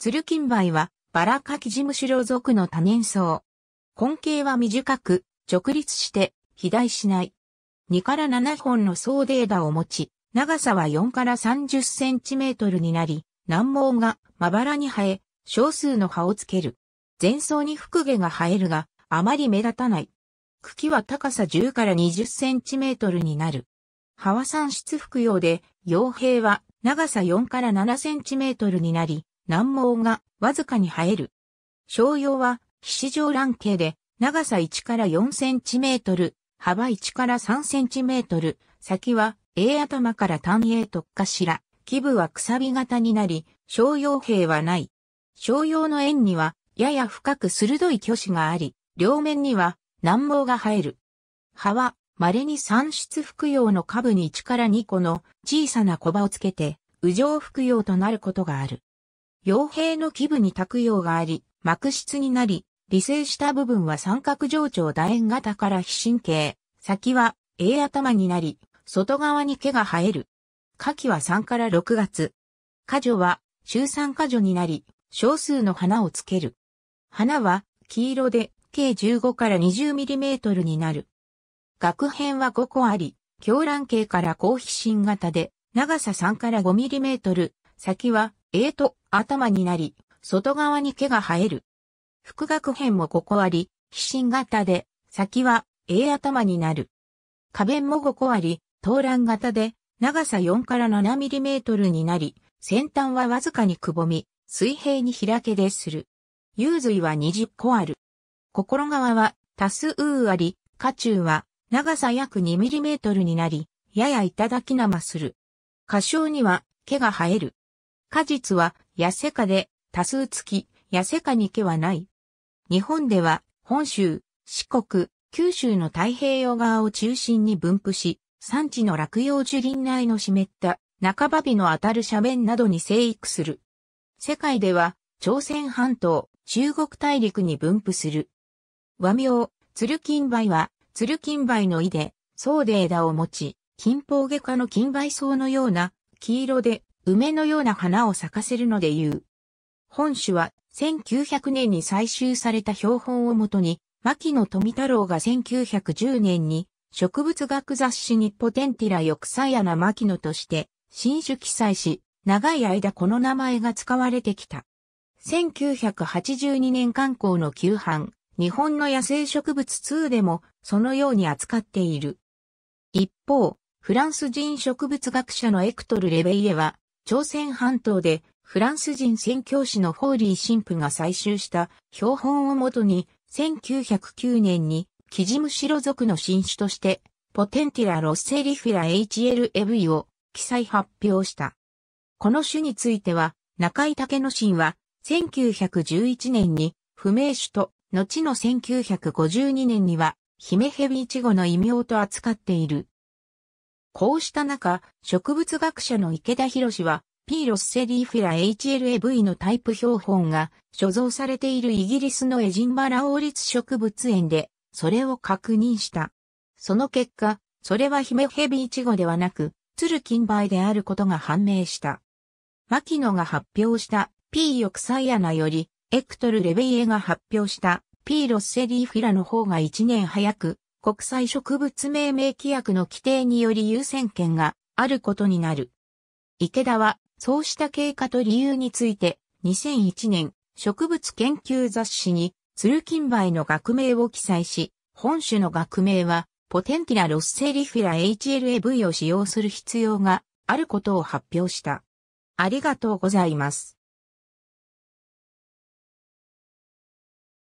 ツルキンバイはバラカキジムシロ属の多年草。根茎は短く、直立して肥大しない。2から7本の総デーダを持ち、長さは4から30センチメートルになり、南毛がまばらに生え、少数の葉をつける。前草に複毛が生えるが、あまり目立たない。茎は高さ10から20センチメートルになる。葉は産出服用で、傭兵は長さ4から7センチメートルになり、南毛がわずかに生える。商用は、皮脂状卵形で、長さ1から4センチメートル、幅1から3センチメートル、先は A 頭から単 A 特化しら、基部はくさび型になり、商用兵はない。商用の円には、やや深く鋭い巨子があり、両面には南毛が生える。葉は、稀に産出服用の株に1から2個の小さな小葉をつけて、右上服用となることがある。傭兵の基部に卓用があり、膜質になり、理性した部分は三角上長楕円型から非神経、先は A 頭になり、外側に毛が生える。夏季は3から6月。果樹は週3果樹になり、少数の花をつける。花は黄色で計15から20ミリメートルになる。学片は5個あり、狂乱系から高皮心型で、長さ3から5ミリメートル、先は A と頭になり、外側に毛が生える。副学片も5個あり、皮心型で、先は A 頭になる。花弁も5個あり、東乱型で、長さ4から7ミリメートルになり、先端はわずかにくぼみ、水平に開けでする。幽髄は20個ある。心側は多数あり、花中は長さ約2ミリメートルになり、やや頂き生する。花章には毛が生える。果実は痩せ科で多数付き、痩せ科に毛はない。日本では本州、四国、九州の太平洋側を中心に分布し、産地の落葉樹林内の湿った中場日の当たる斜面などに生育する。世界では朝鮮半島、中国大陸に分布する。和名、ツルキンバイは、ツルキンバイの意で、層で枝を持ち、金峰外科の金梅草のような、黄色で、梅のような花を咲かせるので言う。本種は、1900年に採集された標本をもとに、牧野富太郎が1910年に、植物学雑誌にポテンティラ抑災穴牧野として、新種記載し、長い間この名前が使われてきた。1982年刊行の旧版、日本の野生植物2でもそのように扱っている。一方、フランス人植物学者のエクトル・レベイエは、朝鮮半島でフランス人宣教師のフォーリー神父が採集した標本をもとに、1909年にキジムシロ属の新種として、ポテンティラ・ロッセリフィラ HLEV を記載発表した。この種については、中井猛之進は1911年に不明種とし、後の1952年には、姫ヘビイチゴの異名と扱っている。こうした中、植物学者の池田博は、P. ロッセリーフィラ HLAV のタイプ標本が所蔵されているイギリスのエジンバラ王立植物園で、それを確認した。その結果、それは姫ヘビイチゴではなく、ツルキンバイであることが判明した。牧野が発表した P 抑サイアナより、エクトル・レベイエが発表した P ロッセリーフィラの方が1年早く、国際植物命名規約の規定により優先権があることになる。池田は、そうした経過と理由について、2001年、植物研究雑誌に、ツルキンバイの学名を記載し、本種の学名は、ポテンティラ・ロッセリフィラ HLAV を使用する必要があることを発表した。ありがとうございます。